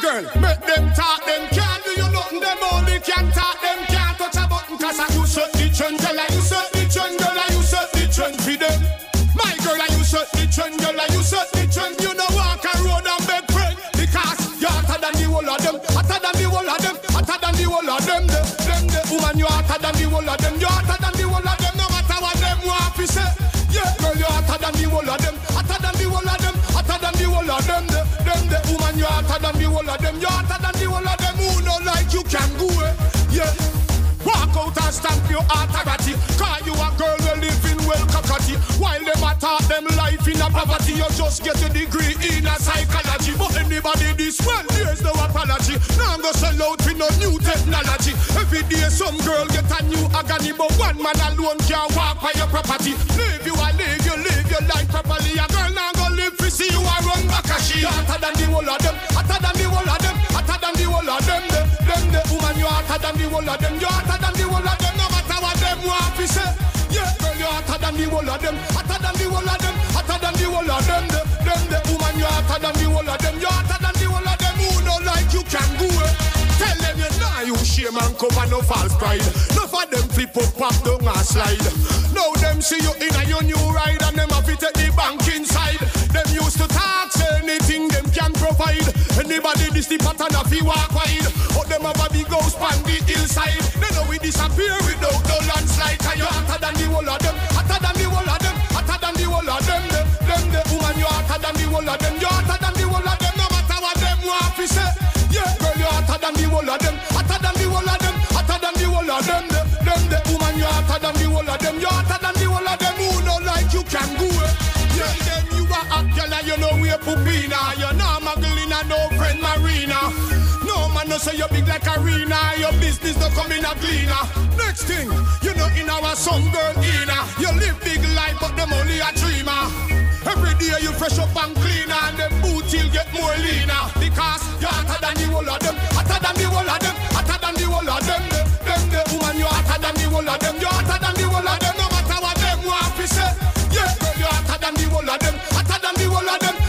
girl, make them talk, them can't do you nothing. Them only can talk, them can't touch a button. Cause I you set the trend, girl, you set the trend, girl, you set the trend for them. My girl, you set the trend, girl, you set the trend. You know walk a road and beg friend. Because you're hotter than the whole of them, hotter than the whole of them, hotter than the whole of them. Them, them, the woman, you're hotter than the whole of them, you're hotter than the whole of them. No matter what them want to say. Yeah, girl, you're hotter than the whole of them, hotter than your authority. Call you a girl who living well cockatty. While them a talk them life in a poverty, you just get a degree in a psychology. But anybody this well, there's no apology. Now I'm gonna sell out with no new technology. Every day some girl get a new agony, but one man alone can't walk by your property. Live you a live, you live your life properly. A girl now go live to see you a run back a she. Hotter than the whole of them, hotter than the whole of them, hotter than the whole of them. Them, them the woman you hotter than the whole of them, you hotter than the whole of them. Of them, hotter than the whole of them, hotter than the whole of them. Them, them the woman you hotter than the whole of them, you hotter than the whole of them. Who know like you can go? Tell them you nah you shame and cover no false pride. No for them flip up, pop down and slide. Now them see you in a your new ride and them have to take the bank inside. Them used to talk anything them can provide. Anybody this the pattern of you walk wide. But them have a big house pupina. You're not muggle in no friend marina. No man, no say you big like arena. Your business don't come in a cleaner. Next thing, you know in our some girl Ina. You live big life, but them only a dreamer. Every day you fresh up and cleaner, and them boots will get more leaner. Because you're hotter than the whole of them, hotter than the whole of them, hotter than the whole of them. Them, them, the woman, you're hotter than the whole of them, you're hotter than the whole of them. No matter what them want to say, yeah, you're hotter than the whole of them, hotter than the whole of them.